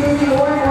round, we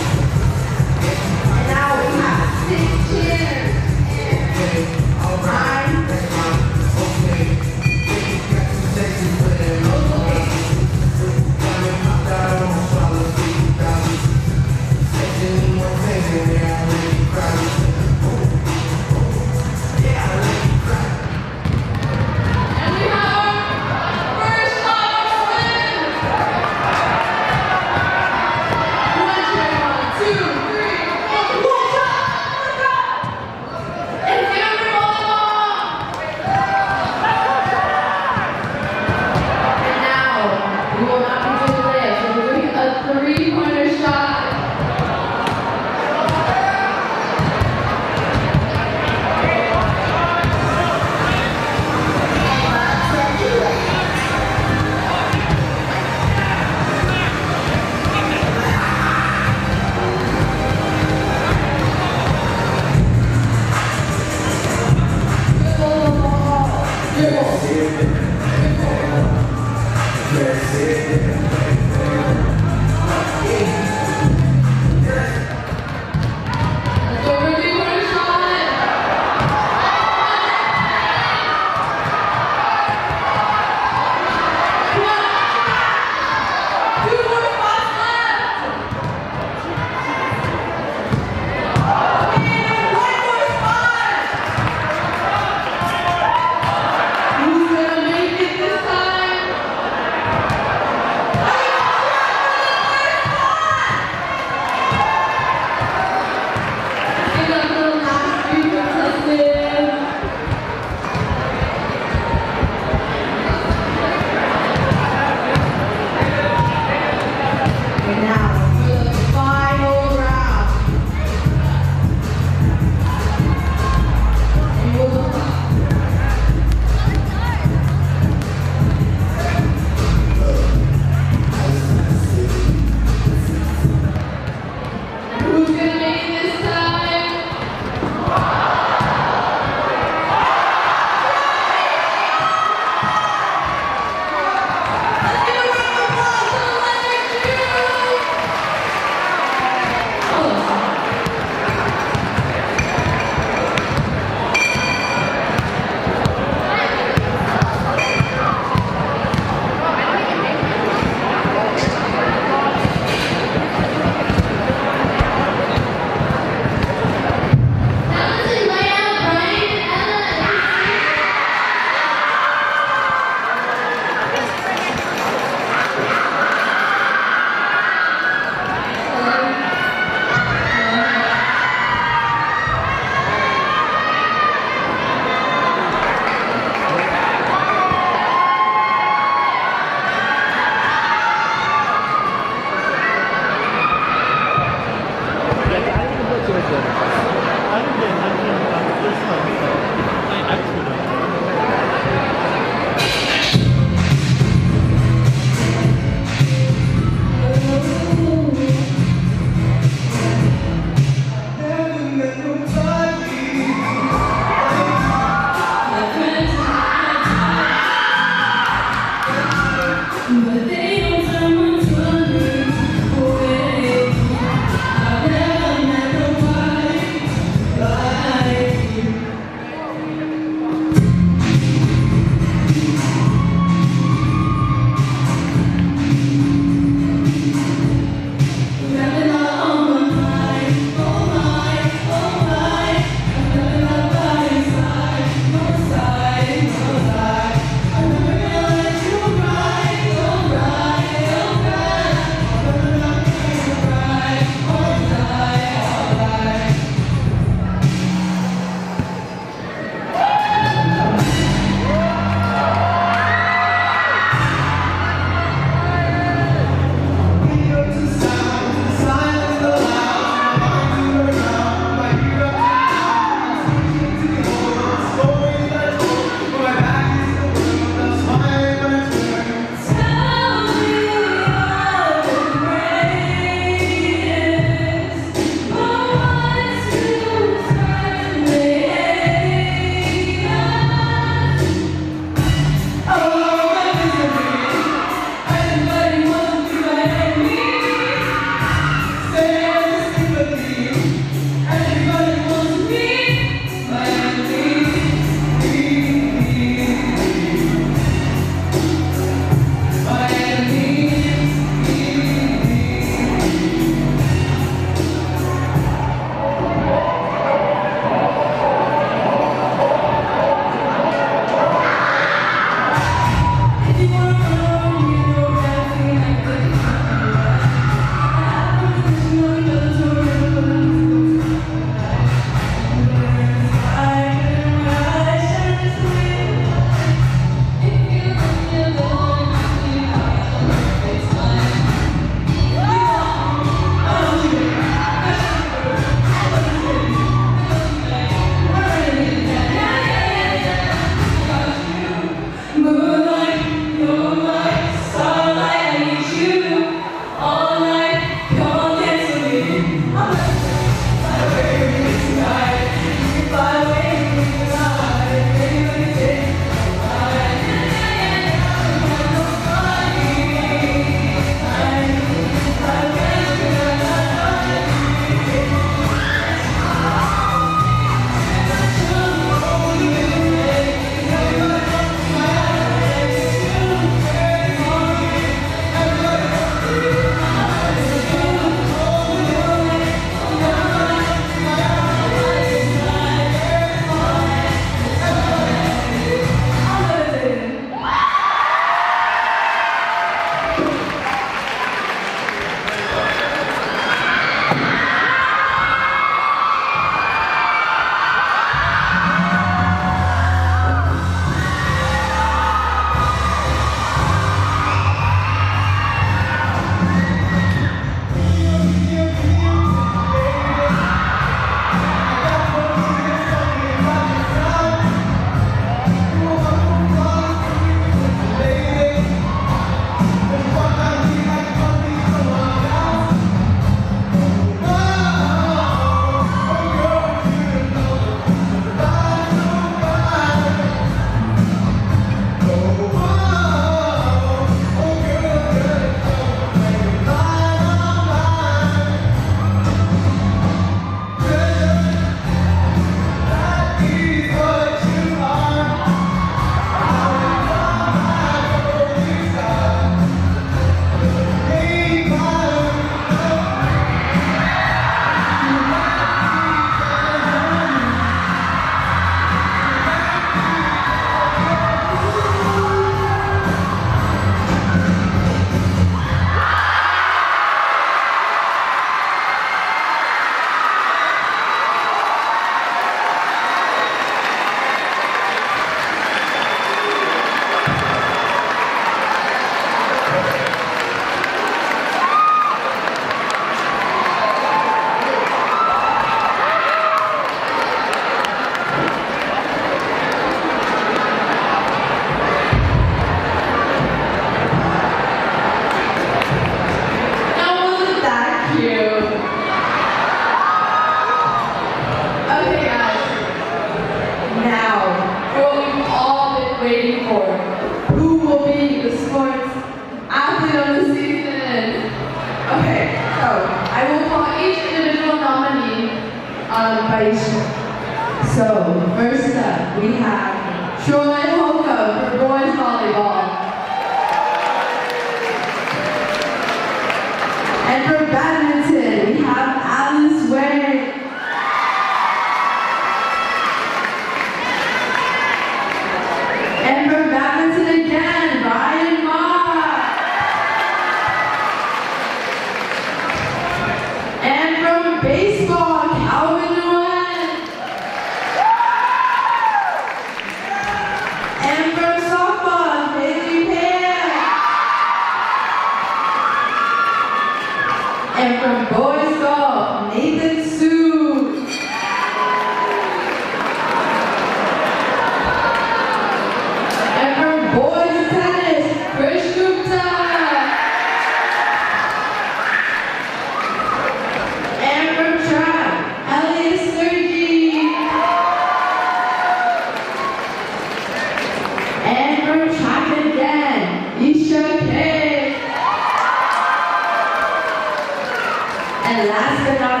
And last but not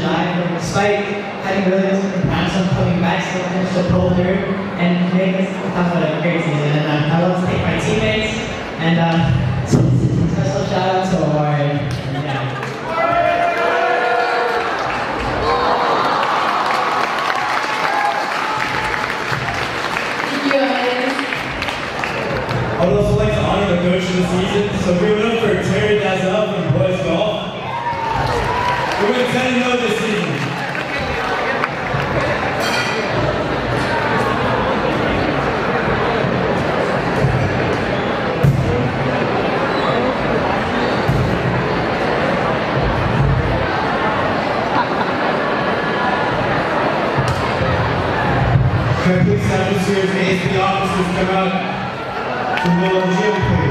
thank our coach tonight for, despite having really different plans on coming back, still managed to pull through and make us have a great season. And uh, I'd love to thank my teammates and uh, special shout out to Omari. Yeah. Thank you, Elias. I would also like to honor the coach of the season, so give it up for We're going 10 0 this season. Can I please have this year's ASB officers come out to the middle of the gym,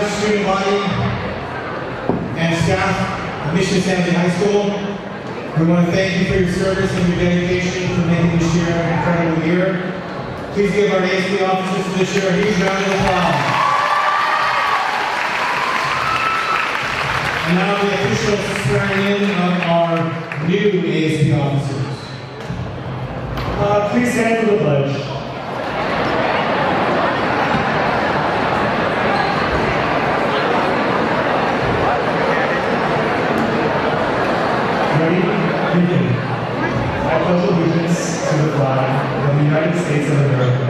student body and staff of Mission San Jose High School, we want to thank you for your service and your dedication for making this year an incredible year. Please give our ASB officers this year a huge round of applause. And now the official swearing in of our new ASB officers. Uh, please stand for the pledge. Pledge allegiance to the flag of the United States of America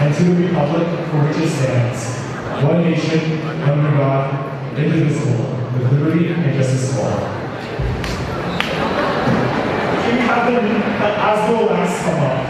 and to the republic for which it stands, one nation, under God, indivisible, with liberty and justice for all. Can we have uh, the the ASBO last come up?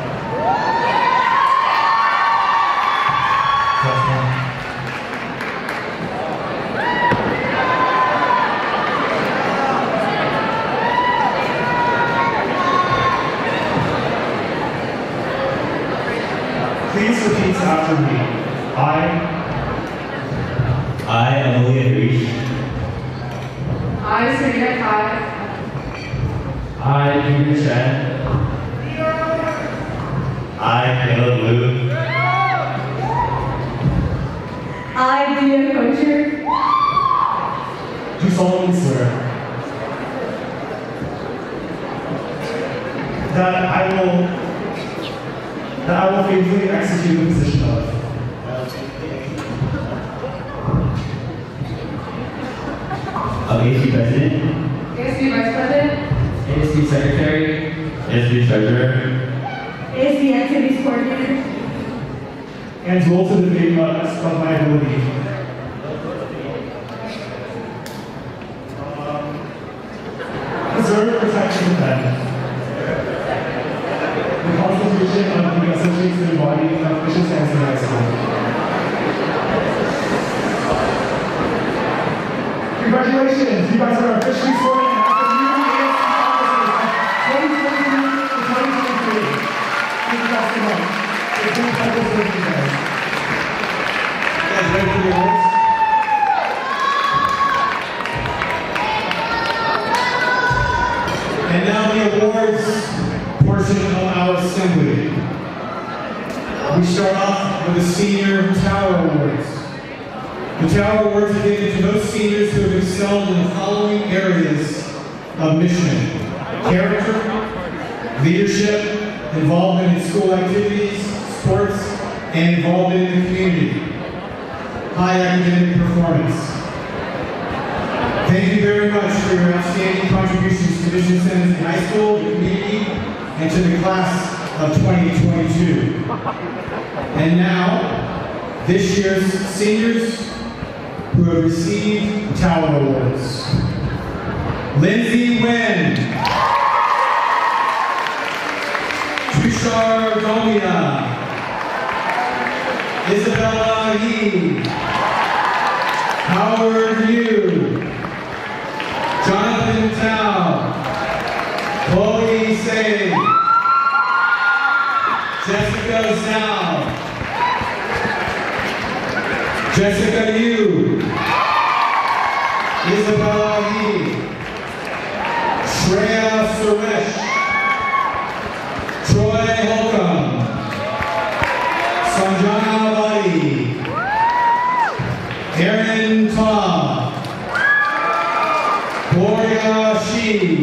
Seniors who have excelled in the following areas of mission. Character, leadership, involvement in school activities, sports, and involvement in the community. High academic performance. Thank you very much for your outstanding contributions to Mission San Jose High School, the community, and to the class of 2022. And now, this year's seniors who have received Tower Awards. Lindsay Nguyen. Tushar Gomia. Isabella He. Howard Yu. Jonathan Tao. Chloe Say. Jessica Zhao. Jessica Yu. Isabella He. Shreya Suresh. Troy Holcomb. Sanjana Vadi. Aaron Tom. Gloria Shi.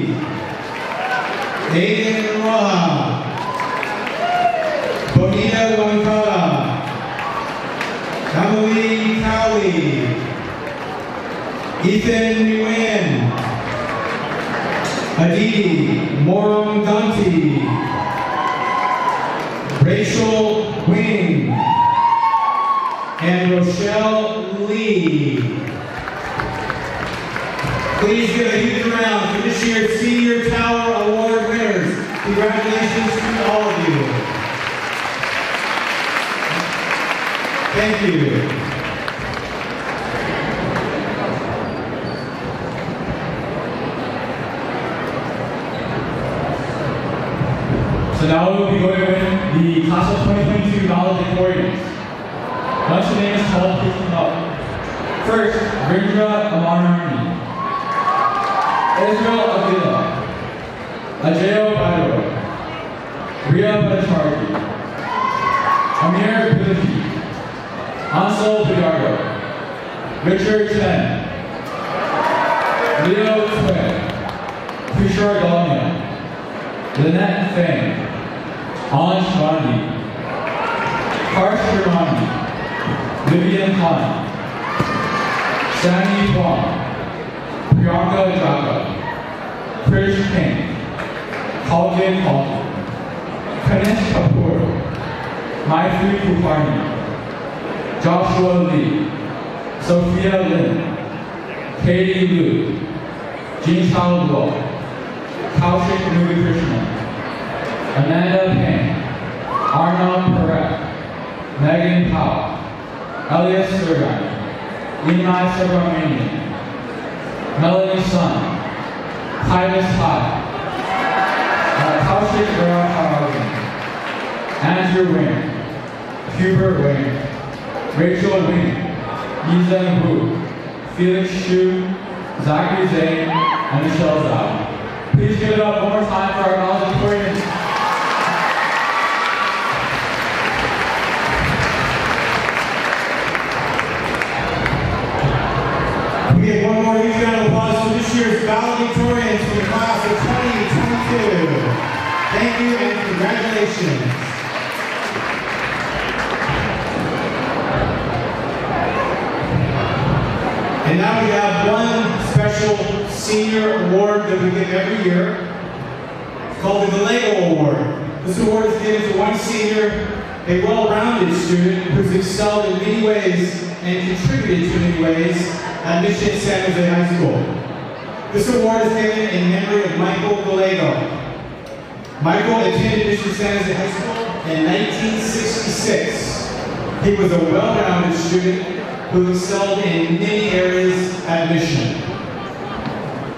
Ethan Nguyen. Aditi Moram Gunty. Rachel Wing. And Rochelle Lee. Please give a huge round for this year's Senior Tower Award winners. Congratulations to all of you. Thank you. So now we will be going with the class of 2022 knowledge aquariums. Once your name is called, come up. First, Rindra Amarnani. Israel Avila. Ajay Bairo. Ria Bhattacharya. Amir Bilgi. Ansel Bidargo. Richard Chen. Leo Twin. Tushar Dalmia. Lynette Fang, Anj Gandhi, Harsh Kirmani, Vivian Khan, Sandy Wong, Priyanka Jaga, Krish King, Kalvin Kalkin, Kanesh Kapoor, Maitri Kupani, Joshua Lee, Sophia Lin, Katie Liu, Jin Chao Luo, Kaushik Nuri Krishna, Amanda Payne, Arnav Parekh, Megan Powell, Elias Surgan, Imai Subramanian, Melanie Sun, Titus High, uh, Kaushik Varaharagin, Andrew Wing, Hubert Wing, Rachel Wing, Yizeng Hu, Felix Shu, Zachary Zane, and Michelle Zhao. Please give it up one more time for our knowledge aquariums. We get one more huge round of applause for this year's valedictorians from the class of 2022. Thank you and congratulations. And now we have one special senior award that we give every year. It's called the Gallego Award. This award is given to one senior, a well-rounded student who's excelled in many ways and contributed to many ways at Mission San Jose High School. This award is given in memory of Michael Gallego. Michael attended Mission San Jose High School in 1966. He was a well-rounded student who excelled in many areas at Mission.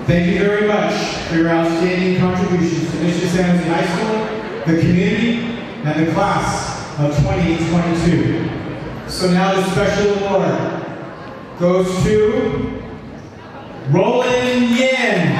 Thank you very much for your outstanding contributions to Mission San Jose High School, the community, and the class of 2022. So now the special award goes to Roland Yin.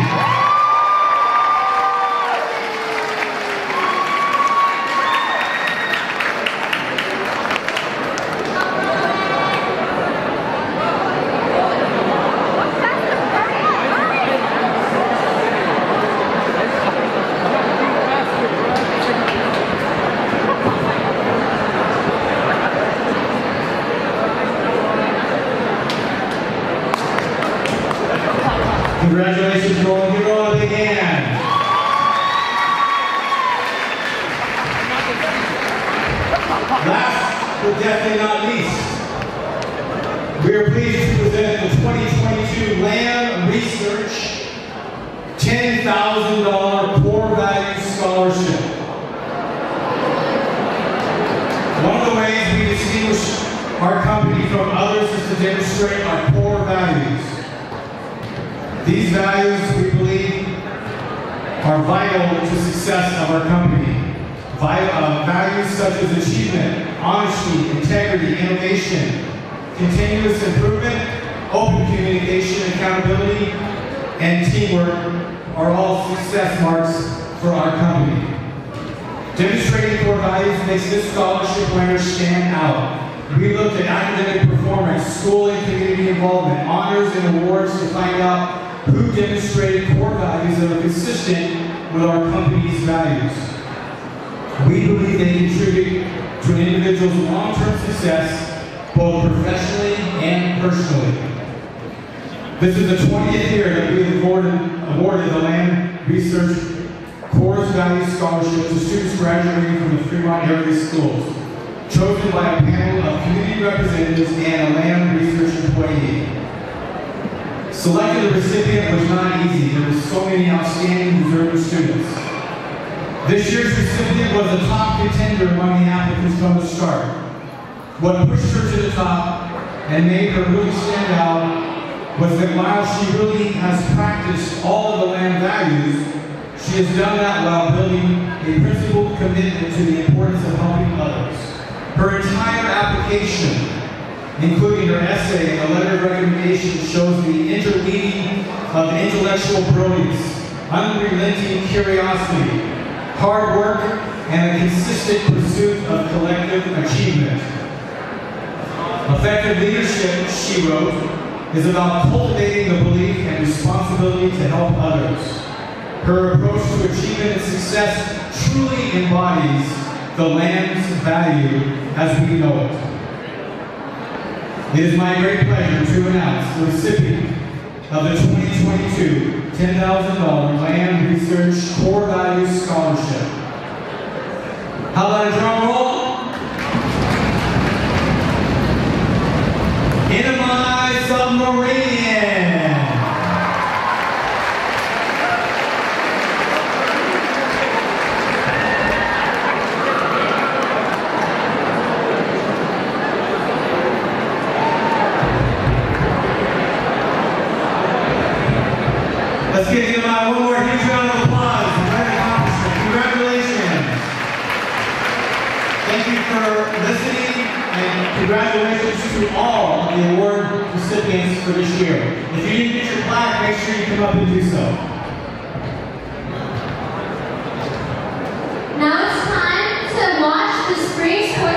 Congratulations, Roland. Give Roland a big hand. Last but definitely not least, we are pleased to present the 2022 Lam Research $10,000 Core Value Scholarship. One of the ways we distinguish our company from others is to demonstrate our core values. These values, we believe, are vital to success of our company. Vi- uh, values such as achievement, honesty, integrity, innovation, continuous improvement, open communication, accountability, and teamwork are all success marks for our company. Demonstrating core this scholarship winner stand out. We looked at academic performance, school and community involvement, honors and awards to find out who demonstrated core values that are consistent with our company's values. We believe they contribute to an individual's long-term success, both professionally and personally. This is the 20th year that we have awarded, awarded the Lam Research Core Value Scholarship to students graduating from the Fremont area schools, chosen by a panel of community representatives and a Lam Research employee. Selecting the recipient was not easy. There were so many outstanding deserving students. This year's recipient was a top contender among the applicants from the start. What pushed her to the top and made her really stand out was that while she really has practiced all of the land values, she has done that while building a principled commitment to the importance of helping others. Her entire application including her essay and a letter of recommendation, shows the interweaving of intellectual brilliance, unrelenting curiosity, hard work, and a consistent pursuit of collective achievement. Effective leadership, she wrote, is about cultivating the belief and responsibility to help others. Her approach to achievement and success truly embodies the Lam's value as we know it. It is my great pleasure to announce the recipient of the 2022 $10,000 Lam Research Core Values Scholarship. How about a drum roll? Enemy Subramanian. Let's give him uh, one more huge round of applause. Congratulations. Thank you for listening and congratulations to all of the award recipients for this year. If you didn't get your plaque, make sure you come up and do so. Now it's time to watch the spring sports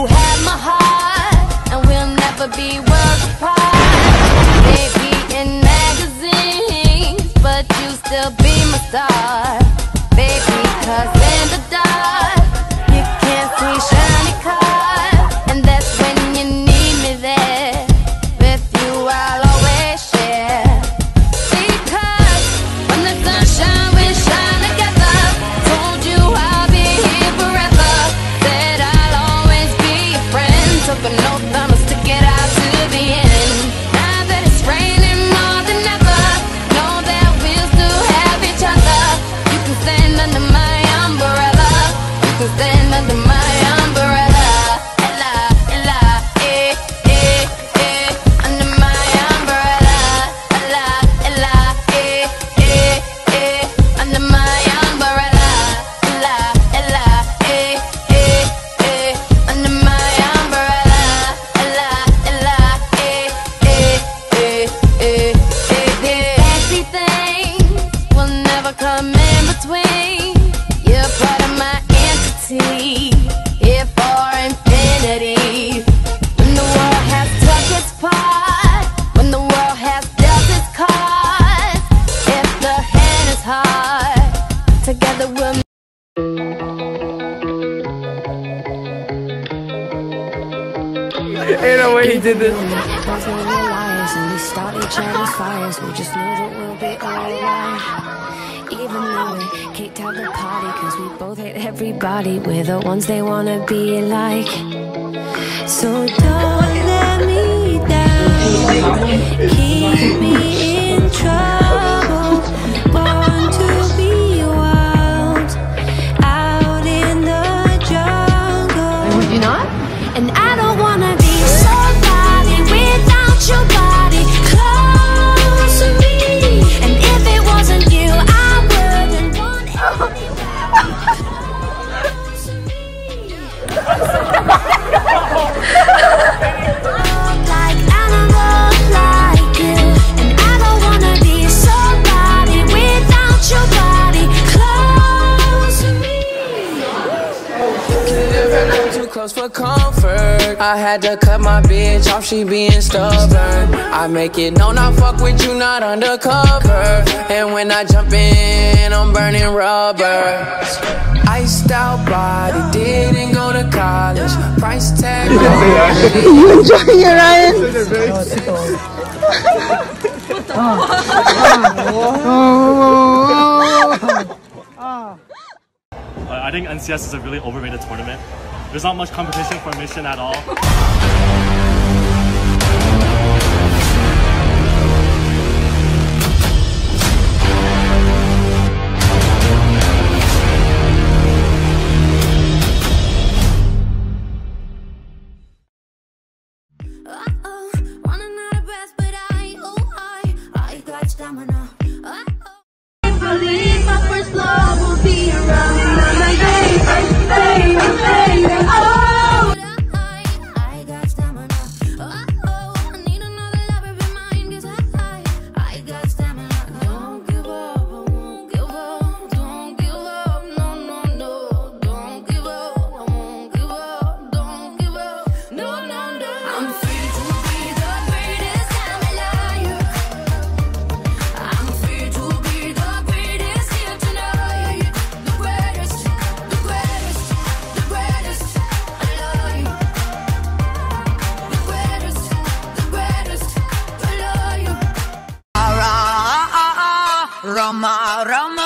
body. We're the ones they wanna be like. she being stubborn I make it known I fuck with you, not undercover And when I jump in, I'm burning rubber Iced out body, didn't go to college Price tag You enjoying it, Ryan? I think NCS is a really overrated tournament. There's not much competition for mission at all. ahorrado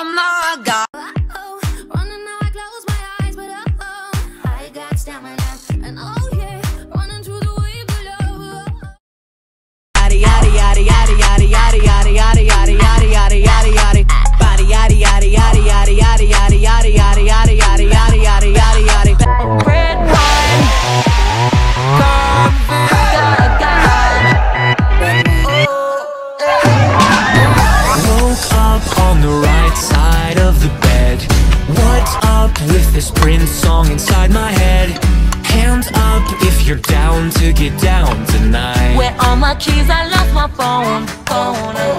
keys? I lost my phone. Phone.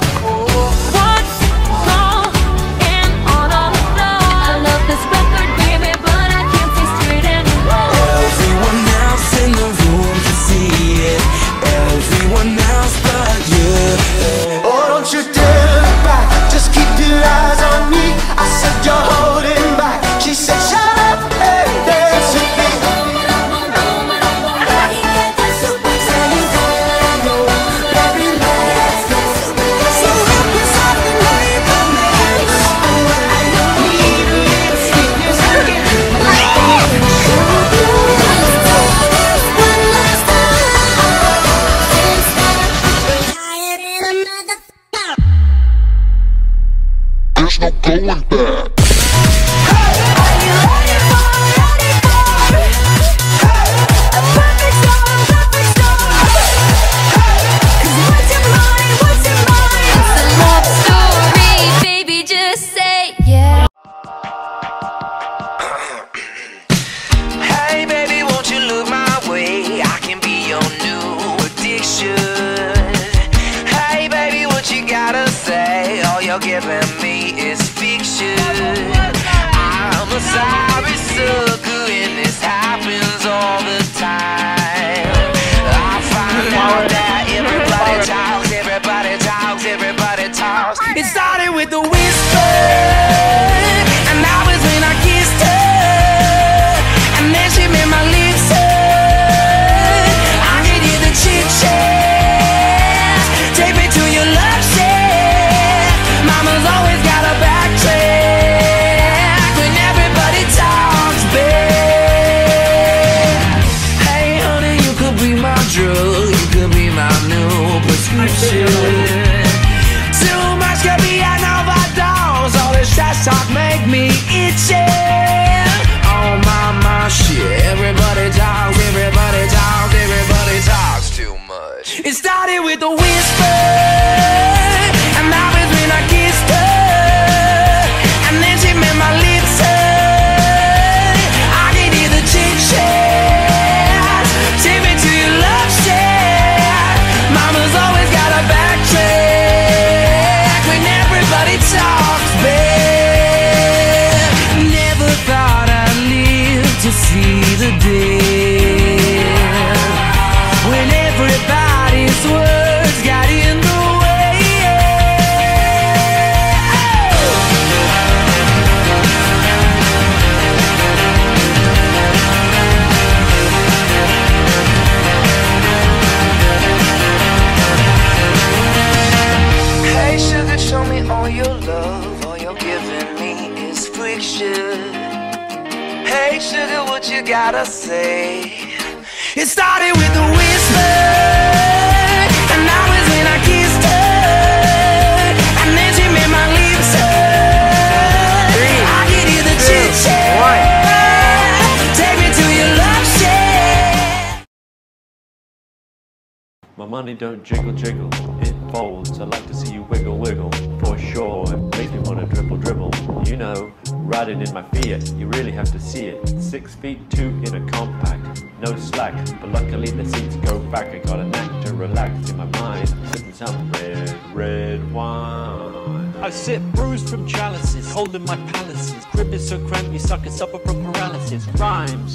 Money don't jiggle jiggle, it folds. I like to see you wiggle wiggle, for sure. It makes me wanna dribble dribble. You know, riding in my Fiat, you really have to see it. Six feet two in a compact, no slack. But luckily the seats go back. I got a knack to relax in my mind. Sipping some red, red wine. I sit bruised from chalices, holding my palaces. Crib is so cramped, you suckers suffer from paralysis. Rhymes,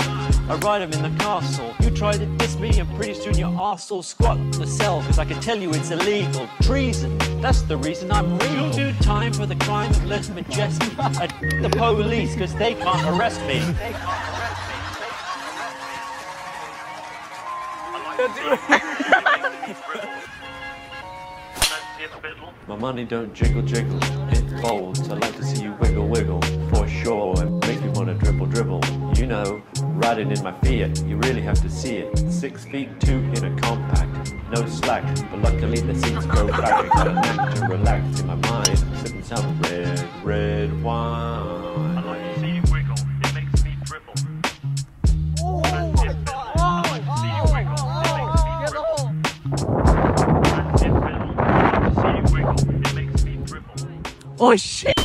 I write 'em in the castle. You try to diss me, and pretty soon your arse will squat in the cell. Cause I can tell you it's illegal. Treason, that's the reason I'm real. You'll do time for the crime of lèse-majesté. I the police, cause they can't arrest me. they can't arrest me. My money don't jiggle jiggle, it folds. I like to see you wiggle wiggle, for sure. It makes me wanna dribble dribble. You know, riding in my Fiat, you really have to see it. Six feet two in a compact, no slack. But luckily the seats go back. I got a knack to relax in my mind. I'm Sipping some red, red wine. I like to see you wiggle, it makes me dribble. Oh shit! Oh shit!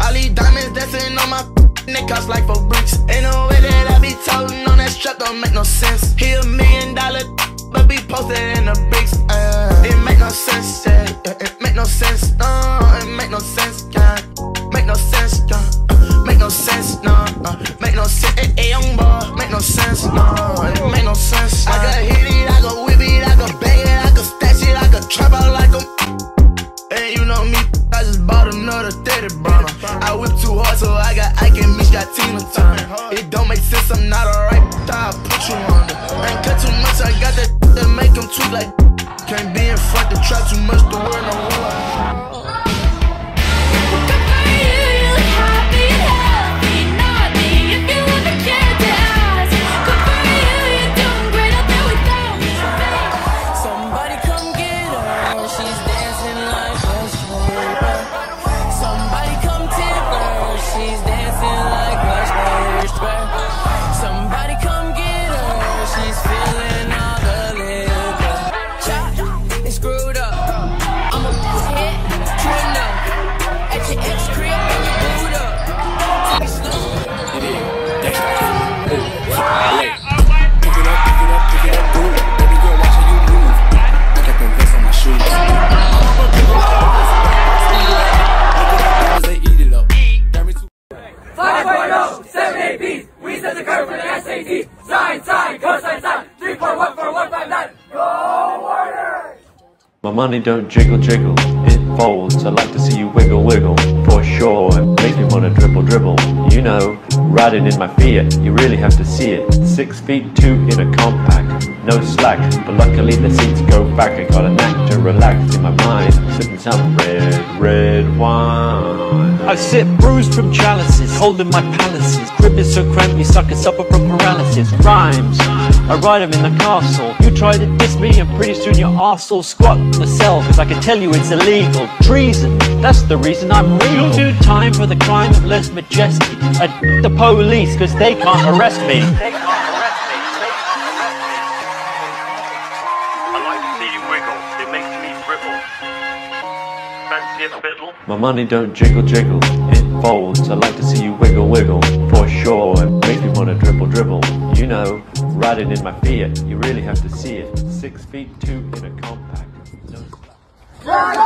All these diamonds dancing on my neck, cost like four bricks. Ain't no way that I be toting on that strap, don't make no sense. Hear me. No. It make no sense. I could hit it, I could whip it, I could bang it, I could stash it, I could trap out like a. And you know me, I just bought another 30 burner. I whip too hard, so I got Ike and Mitch got Tina time. It don't make sense, I'm not alright. I put you under. Ain't cut too much, I got that that make him like. Don't jiggle jiggle, it folds. I like to see you wiggle wiggle, for sure. It makes me wanna dribble dribble. You know, riding in my Fiat, you really have to see it. Six feet two in a compact, no slack. But luckily the seats go back. I got a knack to relax in my mind. Sipping some red, red wine. I sit bruised from chalices, holding my palaces. Crib is so cramped, you suckers suffer from paralysis. Rhymes, I ride 'em in the castle. You try to diss me, and pretty soon your arse will squat in the cell. Cause I can tell you it's illegal. Treason, that's the reason I'm real. You'll do time for the crime of lèse-majesté. I the police, cause they can't arrest me. I like to see you wiggle, it makes me dribble. Fancy a fiddle? My money don't jiggle jiggle, it folds. I like to see you wiggle wiggle, for sure. It makes me wanna dribble dribble. You know, riding in my Fiat, you really have to see it. Six feet two in a compact. No!